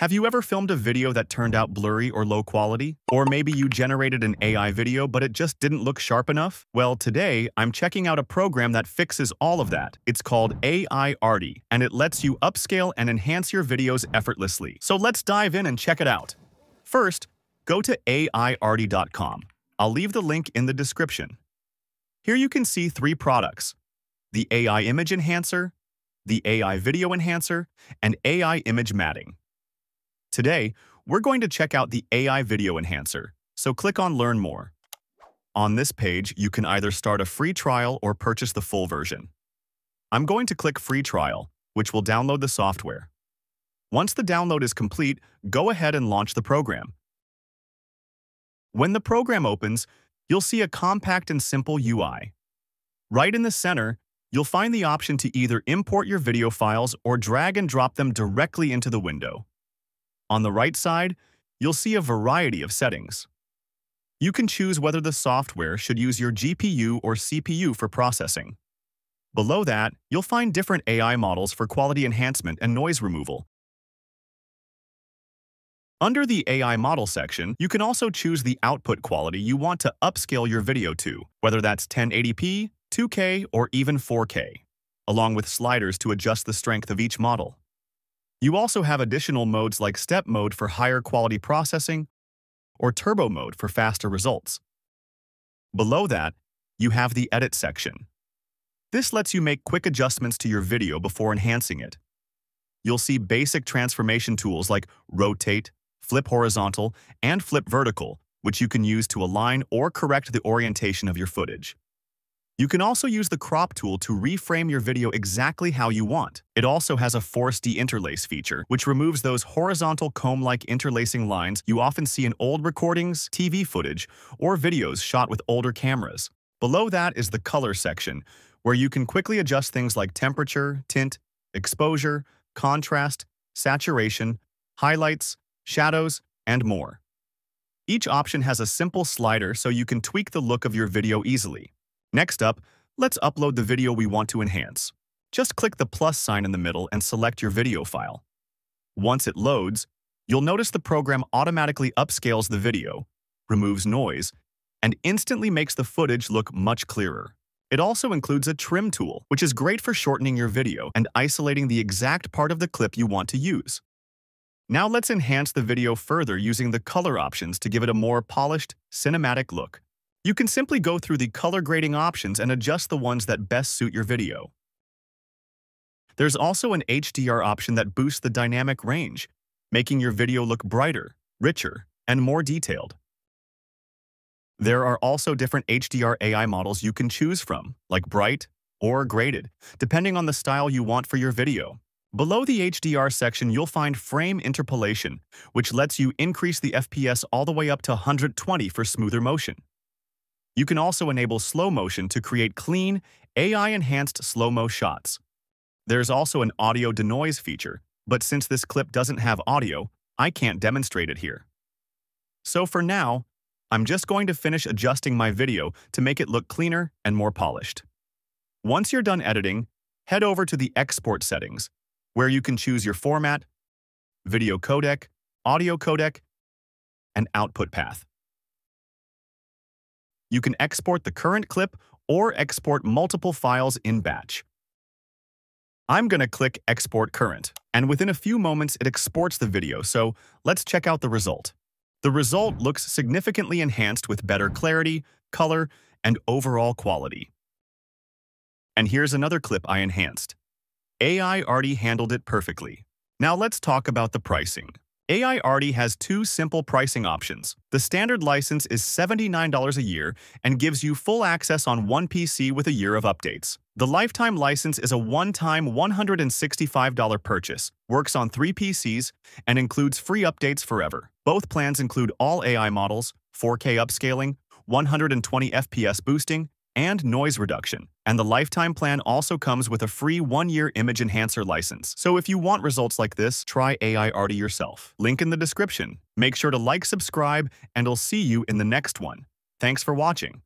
Have you ever filmed a video that turned out blurry or low quality? Or maybe you generated an AI video but it just didn't look sharp enough? Well, today, I'm checking out a program that fixes all of that. It's called AI Arty, and it lets you upscale and enhance your videos effortlessly. So let's dive in and check it out. First, go to AIArty.com. I'll leave the link in the description. Here you can see three products, the AI Image Enhancer, the AI Video Enhancer, and AI Image Matting. Today, we're going to check out the AI Video Enhancer, so click on Learn More. On this page, you can either start a free trial or purchase the full version. I'm going to click Free Trial, which will download the software. Once the download is complete, go ahead and launch the program. When the program opens, you'll see a compact and simple UI. Right in the center, you'll find the option to either import your video files or drag and drop them directly into the window. On the right side, you'll see a variety of settings. You can choose whether the software should use your GPU or CPU for processing. Below that, you'll find different AI models for quality enhancement and noise removal. Under the AI model section, you can also choose the output quality you want to upscale your video to, whether that's 1080p, 2K, or even 4K, along with sliders to adjust the strength of each model. You also have additional modes like step mode for higher quality processing or turbo mode for faster results. Below that, you have the edit section. This lets you make quick adjustments to your video before enhancing it. You'll see basic transformation tools like rotate, flip horizontal, and flip vertical, which you can use to align or correct the orientation of your footage. You can also use the crop tool to reframe your video exactly how you want. It also has a force deinterlace feature, which removes those horizontal comb-like interlacing lines you often see in old recordings, TV footage, or videos shot with older cameras. Below that is the color section, where you can quickly adjust things like temperature, tint, exposure, contrast, saturation, highlights, shadows, and more. Each option has a simple slider so you can tweak the look of your video easily. Next up, let's upload the video we want to enhance. Just click the plus sign in the middle and select your video file. Once it loads, you'll notice the program automatically upscales the video, removes noise, and instantly makes the footage look much clearer. It also includes a trim tool, which is great for shortening your video and isolating the exact part of the clip you want to use. Now let's enhance the video further using the color options to give it a more polished, cinematic look. You can simply go through the color grading options and adjust the ones that best suit your video. There's also an HDR option that boosts the dynamic range, making your video look brighter, richer, and more detailed. There are also different HDR AI models you can choose from, like bright or graded, depending on the style you want for your video. Below the HDR section, you'll find frame interpolation, which lets you increase the FPS all the way up to 120 for smoother motion. You can also enable slow motion to create clean, AI-enhanced slow-mo shots. There's also an audio denoise feature, but since this clip doesn't have audio, I can't demonstrate it here. So for now, I'm just going to finish adjusting my video to make it look cleaner and more polished. Once you're done editing, head over to the export settings, where you can choose your format, video codec, audio codec, and output path. You can export the current clip or export multiple files in batch. I'm going to click Export Current, and within a few moments it exports the video, so let's check out the result. The result looks significantly enhanced with better clarity, color, and overall quality. And here's another clip I enhanced. AI Arty handled it perfectly. Now let's talk about the pricing. AI Arty has two simple pricing options. The standard license is $79 a year and gives you full access on one PC with a year of updates. The lifetime license is a one-time $165 purchase, works on three PCs, and includes free updates forever. Both plans include all AI models, 4K upscaling, 120 FPS boosting, and noise reduction. And the lifetime plan also comes with a free one-year image enhancer license. So if you want results like this, try AI Arty yourself. Link in the description. Make sure to like, subscribe, and I'll see you in the next one. Thanks for watching.